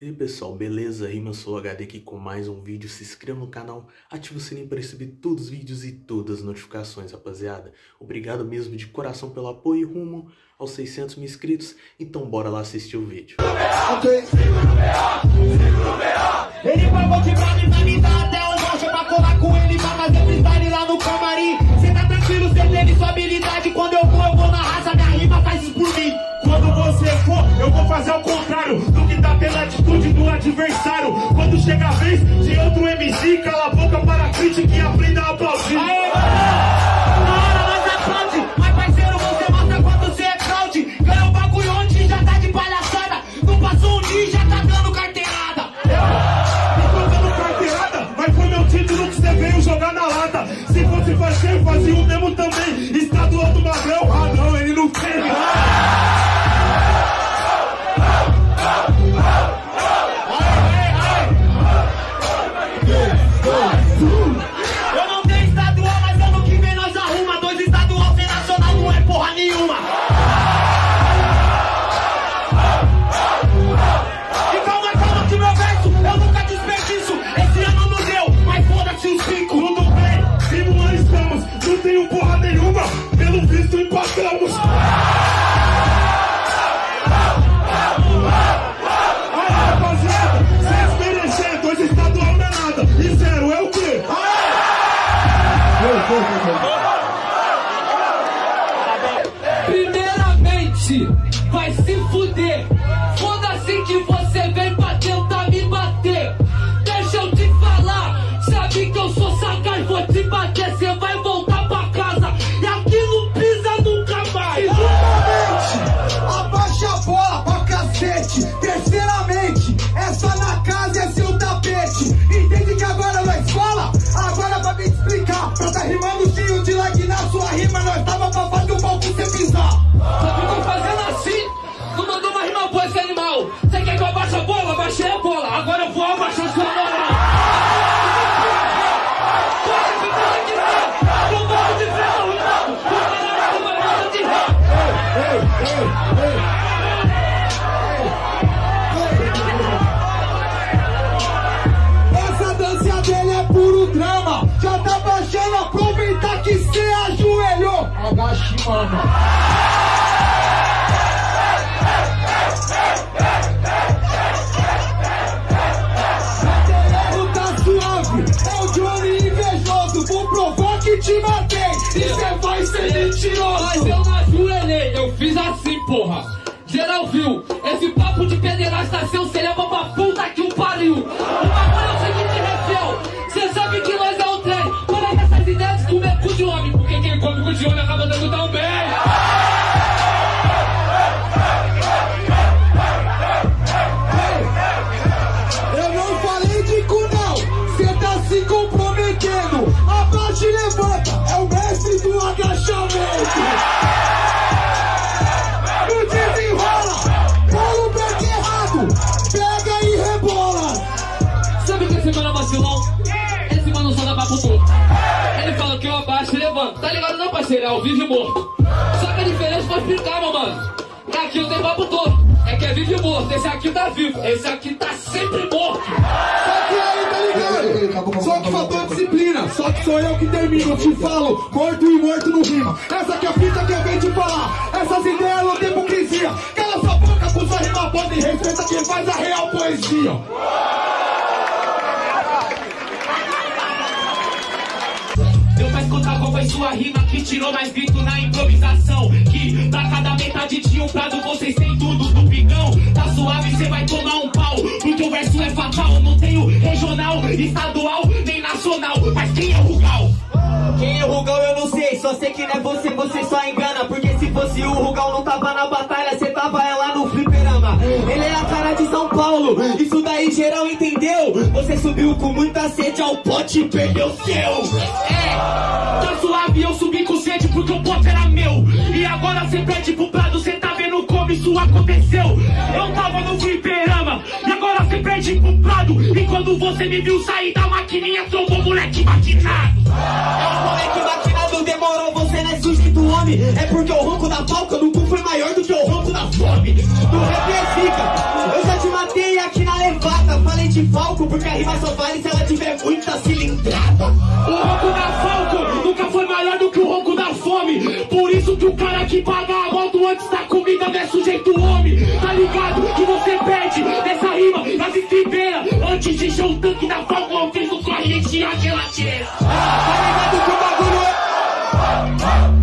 E aí pessoal, beleza? Rima sou o HD aqui com mais um vídeo. Se inscreva no canal, ative o sininho para receber todos os vídeos e todas as notificações, rapaziada. Obrigado mesmo de coração pelo apoio e rumo aos 600 mil inscritos. Então bora lá assistir o vídeo. Ele pagou de bravo e vai me dar até um voucher pra colar com ele Pra fazer freestyle lá no camarim Cê tá tranquilo, cê teve sua habilidade Quando eu vou, o mesmo também Primeiramente, vai se fuder. Foda-se que você vem pra Já baixando, aproveitar que cê ajoelhou. Agache, mano. Tá suave, é o Johnny invejoso. Vou provar que te matei e cê vai ser Mas mentiroso. eu não ajoelhei, eu fiz assim, porra. Geral viu, esse papo de pederasta seu, cê ao vivo e morto. Só que a diferença pra explicar, meu mano. É aqui eu tenho papo torto. É que é vivo e morto. Esse aqui tá vivo. Esse aqui tá sempre morto. Só que aí, tá ligado? Só que faltou disciplina, só que sou eu que termino. Te falo, morto e morto no rima. Essa que é a fita que eu venho te falar. Essas ideias não tem hipocrisia. Cala sua boca, com sua rima pode e respeita quem faz a real poesia. Foi sua rima que tirou mais grito na improvisação. Que pra cada metade de um prado vocês têm tudo do pigão. Tá suave, cê vai tomar um pau. Porque o verso é fatal. Não tenho regional, estadual, nem nacional. Mas quem é o Rugal? Quem é o Rugal eu não sei, só sei que não é você, você só engana Porque se fosse o Rugal não tava na batalha, cê tava é lá no fliperama Ele é a cara de São Paulo, isso daí geral subiu com muita sede ao pote perdeu seu É, tá suave, eu subi com sede porque o pote era meu. E agora cê pede pro prado, cê tá vendo como isso aconteceu. Eu tava no fliperama, e agora cê pede pro prado. E quando você me viu sair da maquininha, trombou moleque maquinado. É o moleque maquinado, demorou, você não é susto do homem É porque o ronco da palca no cu foi maior do que o ronco da fome Do rap é zica, Porque a rima só vale se ela tiver muita cilindrada. O ronco da Falco nunca foi maior do que o ronco da fome. Por isso que o cara que paga a moto antes da comida não é sujeito homem. Tá ligado que você perde nessa rima nas estribeiras. Antes de encher o tanque da Falco, eu fiz o corre e enchi a geladeira. Tá ligado que o bagulho é.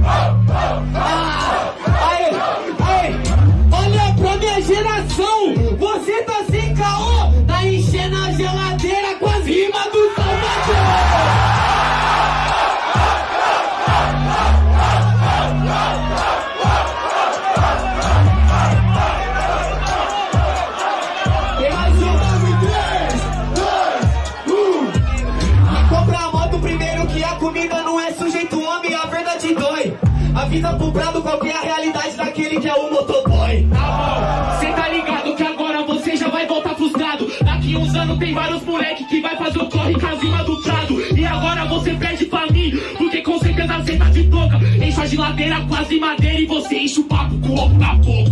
Avisa pro prado qual que é a realidade daquele que é o motoboy. Tá bom, cê tá ligado que agora você já vai voltar frustrado. Daqui uns anos tem vários moleque que vai fazer o corre com a rima do prado. E agora você perde pra mim, porque com certeza cê tá de toca. Enche a geladeira as madeira e você enche o papo com o ovo na boca.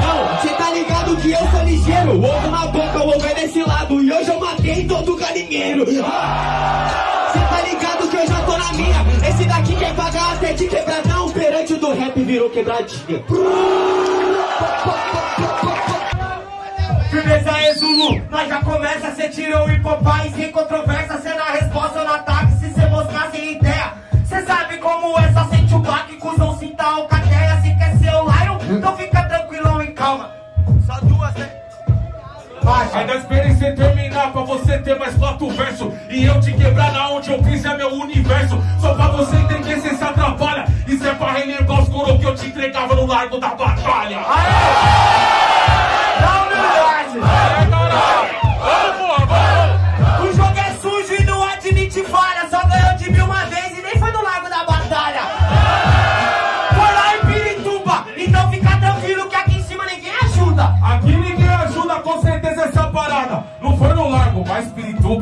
Não, cê tá ligado que eu sou ligeiro. Ovo na boca, o ovo é desse lado. E hoje eu matei todo galinheiro. Cê tá ligado que eu já tô até de quebradão. Perante o do rap virou quebradinha. Firmeza é Zulu, nós já começa, cê tirou e sem controvérsia, cê na resposta ou no ataque, se cê mostrar sem ideia. Cê sabe como é, só sente o baque, cuzão, sinta a alcateia, se quer ser o Lion, então fica tranquilão e calma. Só duas, né? Ainda esperem você terminar pra você ter mais quatro versos E eu te quebrar na onde eu piso é meu universo. Só pra você entender cê se atrapalha. Isso é pra relembrar os coro que eu te entregava no largo da batalha. Dá humildade! É, caralho!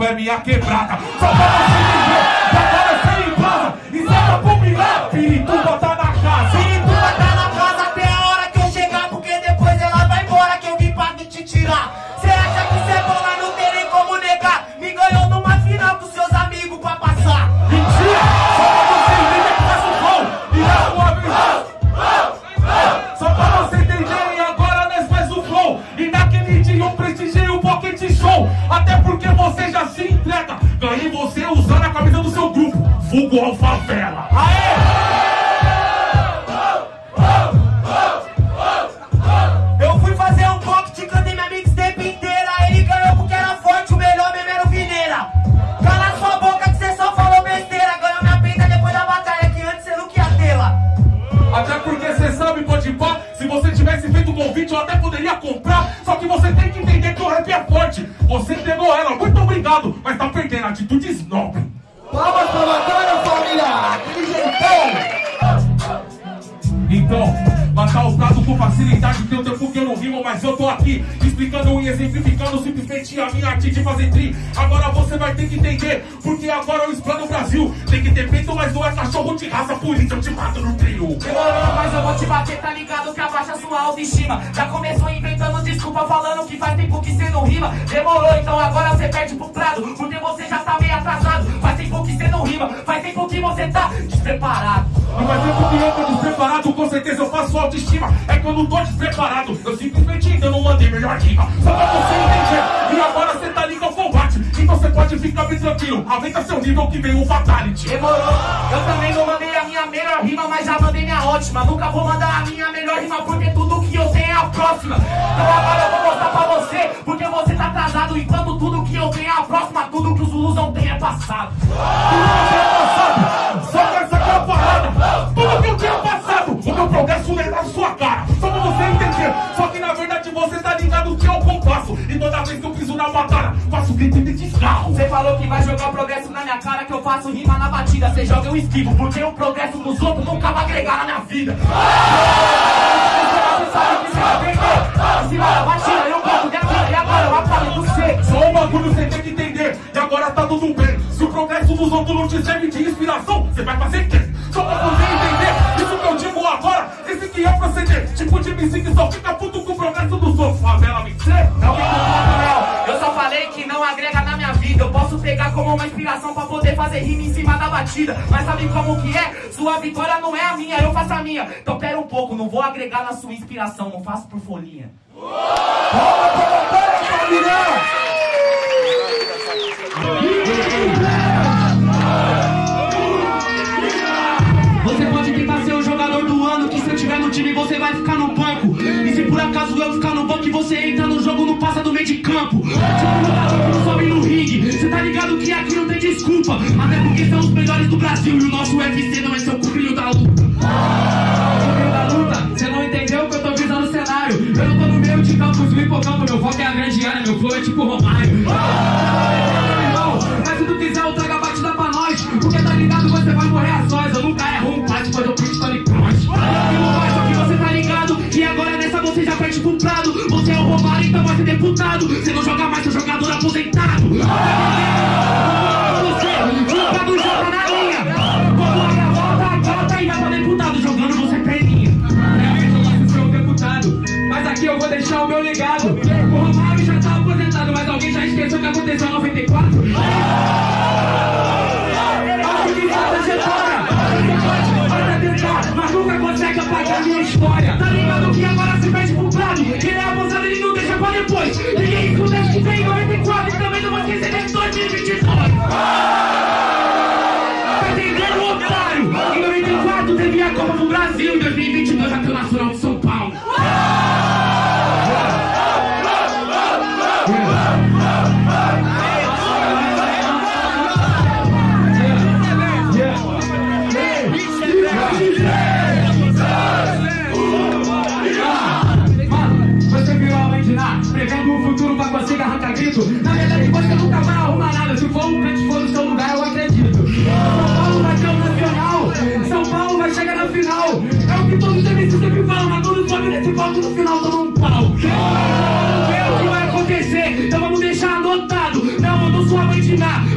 É minha quebrada. Só pra você entender, Vulgo Alfavela Eu fui fazer um pocket, cantei minha mixtape inteira. Ele ganhou porque era forte, o melhor mesmo era o Vineira. Cala sua boca que cê só falou besteira. Ganhou minha peita depois da batalha, que antes cê não queria tê-la. Até porque você sabe, pode ir pá Se você tivesse feito o convite eu até poderia comprar Só que você tem que entender que o rap é forte Você entregou ela, muito obrigado Mas tá perdendo atitude snob Palmas pra batalha, facilidade Tem um tempo que eu não rimo, mas eu tô aqui Explicando e exemplificando simplesmente a minha arte de fazer tri Agora você vai ter que entender Porque agora eu explano o Brasil Tem que ter peito, mas não é cachorro de raça Por isso eu te mato no trio Demorou, mas eu vou te bater, tá ligado? Que abaixa sua autoestima. Já começou inventando desculpa, falando que faz tempo que cê não rima. Demorou, então agora cê perde pro prado, porque você já tá meio atrasado. Faz tempo que cê não rima, faz tempo que você tá despreparado. Não vai tempo que eu tô despreparado, com certeza eu faço autoestima. É que eu não tô despreparado, eu simplesmente ainda não mandei melhor rima. Só pra você entender, e agora você tá ligado ao combate. Então você pode ficar bem tranquilo, aumenta seu nível que vem o Fatality. Demorou, eu também não mandei a minha melhor rima, mas já mandei minha ótima. Nunca vou mandar a minha melhor rima, porque tudo que eu tenho é a próxima. Então agora eu vou mostrar pra você, porque você tá atrasado. Enquanto tudo que eu tenho é a próxima, tudo que os Zulus não têm é passado. Só passado, o meu progresso é na sua cara. Só pra você entender. Só que na verdade você tá ligado que é o compasso. E toda vez que eu piso na batalha, faço grito de descarro. Você falou que vai jogar o progresso na minha cara, que eu faço rima na batida. Você joga eu esquivo, porque o progresso dos outros nunca vai agregar na minha vida. Você sabe que você vai da batida, eu agora, e agora eu apago você. Só um bagulho você tem que entender. E agora tá tudo bem. Se o progresso dos outros não te serve de inspiração, você vai fazer quê? Só pra você entender. Que só fica puto com o progresso dos outros. Favela, me Não vem com papo, não. Eu Eu posso pegar como uma inspiração pra poder fazer rima em cima da batida. Mas sabe como que é? Sua vitória não é a minha, eu faço a minha. Então pera um pouco, não vou agregar na sua inspiração, não faço por folhinha. Você do meio de campo. Tipo lutador que não sobe no ringue. Você tá ligado que aqui não tem desculpa. Até porque são os melhores do Brasil e o nosso UFC não é seu cupinho da luta. Cupinho da luta, você não entendeu que eu tô visando o cenário. Eu não tô no meio de campos do hipocampo, meu foco é a grande área, meu flow é tipo Romário. Você não joga mais, seu jogador aposentado. Você, nunca não joga na linha. Quando a volta, volta e vai pra deputado. Jogando você perninha. É, o deputado. Mas aqui eu vou deixar o meu legado. O Romário já tá aposentado, mas alguém já esqueceu o que aconteceu em 94? Acho que essa trajetória Você pode, pode tentar, mas nunca consegue apagar a minha história Tá ligado que agora se perde pro Ele é abusado, ele não depois. Ninguém escuta que tem em 94 E também não vai esquecer de 2022 Tá entendendo, otário? Em 94 teve a Copa pro Brasil. Em 2022 já tem o Nacional de São imaginar, prevendo o futuro pra conseguir arrancar grito. Na verdade, você nunca vai arrumar nada. Se for um pet for no seu lugar, eu acredito. São Paulo vai ter o nacional, São Paulo vai chegar na final. É o que todos os MCs sempre falam, mas todos sobem nesse palco no final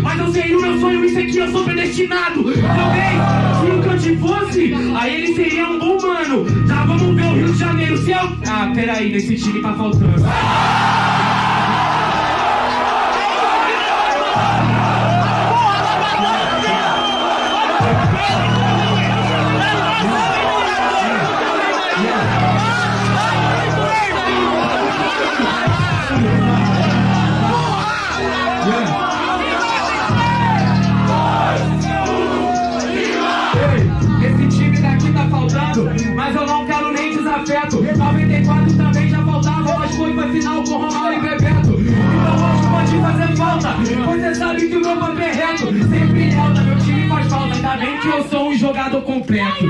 mas eu sei o meu sonho, isso aqui eu sou predestinado. Talvez, se o Cante fosse, aí ele seria um bom mano. Já vamos ver o Rio de Janeiro, se eu... Ah, peraí, nesse time tá faltando. Que eu sou um jogador completo.